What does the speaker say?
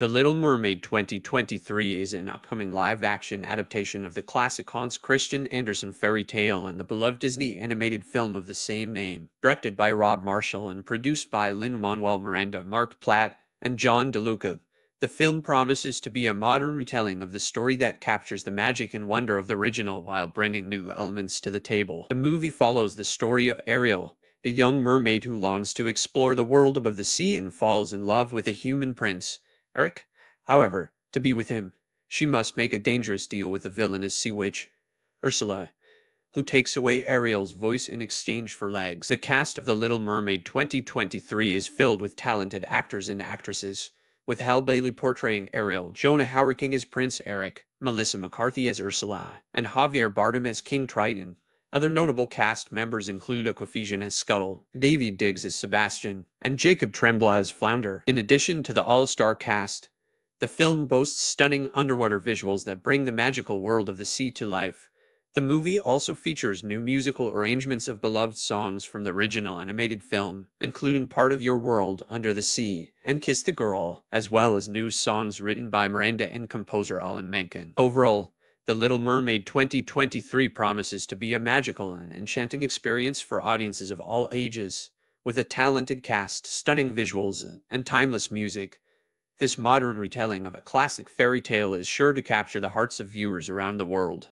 The Little Mermaid 2023 is an upcoming live-action adaptation of the classic Hans Christian Andersen fairy tale and the beloved Disney animated film of the same name. Directed by Rob Marshall and produced by Lin-Manuel Miranda, Marc Platt, and John DeLuca, the film promises to be a modern retelling of the story that captures the magic and wonder of the original while bringing new elements to the table. The movie follows the story of Ariel, a young mermaid who longs to explore the world above the sea and falls in love with a human prince, Eric. However, to be with him, she must make a dangerous deal with the villainous sea witch, Ursula, who takes away Ariel's voice in exchange for legs. The cast of The Little Mermaid 2023 is filled with talented actors and actresses, with Halle Bailey portraying Ariel, Jonah Hauer as Prince Eric, Melissa McCarthy as Ursula, and Javier Bardem as King Triton. Other notable cast members include Awkwafina as Scuttle, Daveed Diggs as Sebastian, and Jacob Tremblay as Flounder. In addition to the all-star cast, the film boasts stunning underwater visuals that bring the magical world of the sea to life. The movie also features new musical arrangements of beloved songs from the original animated film, including Part of Your World, Under the Sea, and Kiss the Girl, as well as new songs written by Miranda and composer Alan Menken. Overall, the Little Mermaid 2023 promises to be a magical and enchanting experience for audiences of all ages. With a talented cast, stunning visuals, and timeless music, this modern retelling of a classic fairy tale is sure to capture the hearts of viewers around the world.